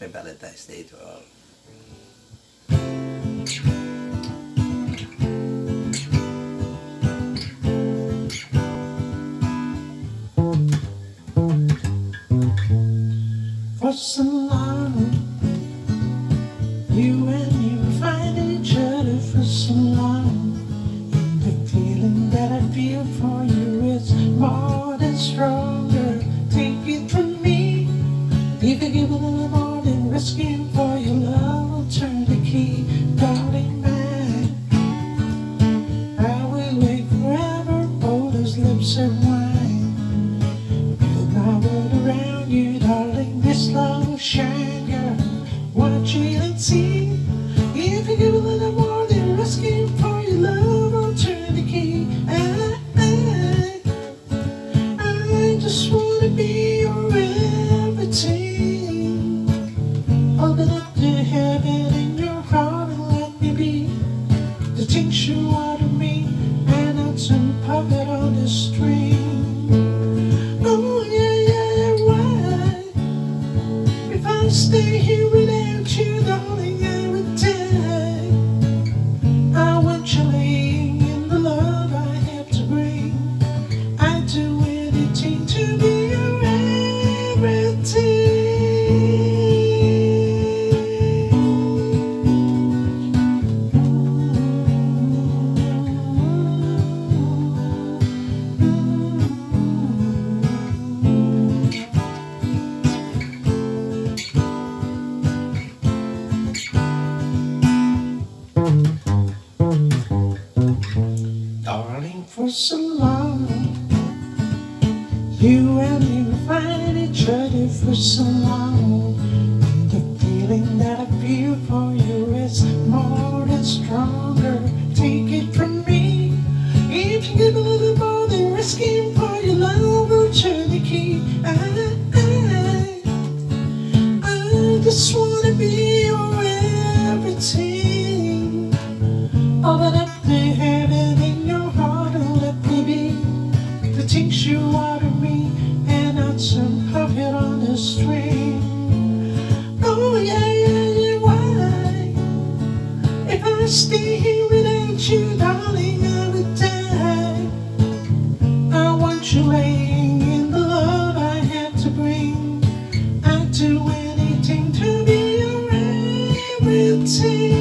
Happy Valentine's Day to all. For so long, you and me find each other for so long. And the feeling that I feel for Shine, girl. Watch and see. If you give a little more than for your love, I'll the key. I, I just wanna be your everything. Darling, for so long You and me finding each other for so long And the feeling that I feel for you is more than stronger Take it from me If you give a little more than risking for your love I'll turn the key I, I, I just you, darling, would die. I want you laying in the love I have to bring. I'd do anything to be your everything.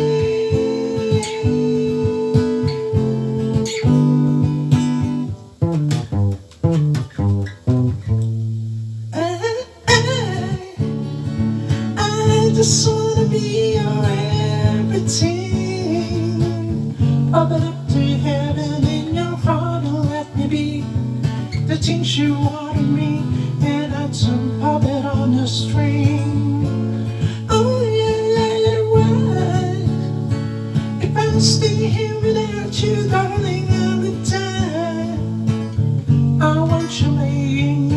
I just wanna be your everything. Open up to heaven in your heart and let me be the things you want of me, and not some puppet on a string. Oh yeah, yeah, right. If I stay here without you, darling, I would die. I want you laying